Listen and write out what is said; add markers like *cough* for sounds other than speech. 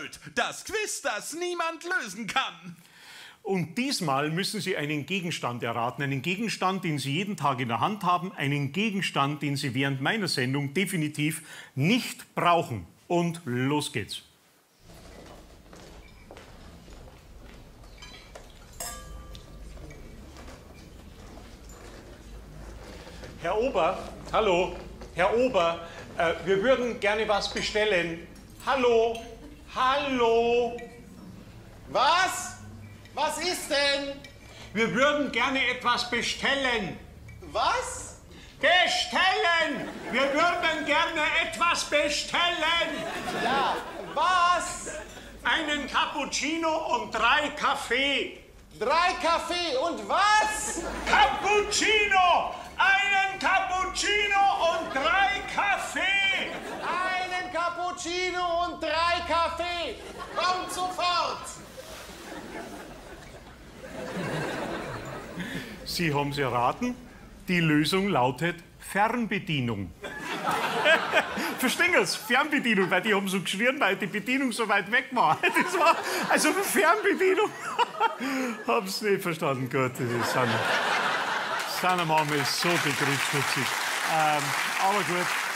blöd. Das Quiz, das niemand lösen kann. Und diesmal müssen Sie einen Gegenstand erraten. Einen Gegenstand, den Sie jeden Tag in der Hand haben. Einen Gegenstand, den Sie während meiner Sendung definitiv nicht brauchen. Und los geht's. Herr Ober, hallo. Herr Ober, äh, wir würden gerne was bestellen. Hallo, hallo. Was? Was ist denn? Wir würden gerne etwas bestellen. Was? Bestellen! Wir würden gerne etwas bestellen. Ja, was? Einen Cappuccino und drei Kaffee. Drei Kaffee und was? Cappuccino! Einen Cappuccino und drei Kaffee! Einen Cappuccino und drei Kaffee. Kommt sofort. Sie haben es erraten. Die Lösung lautet Fernbedienung. *laughs* Verstehen Sie Fernbedienung, weil die haben so geschrien, weil die Bedienung so weit weg war. *laughs* Das war also Fernbedienung. *laughs* haben Sie nicht verstanden? Gut, das ist seine Mama ist so begriffsstutzig. Ähm, aber gut.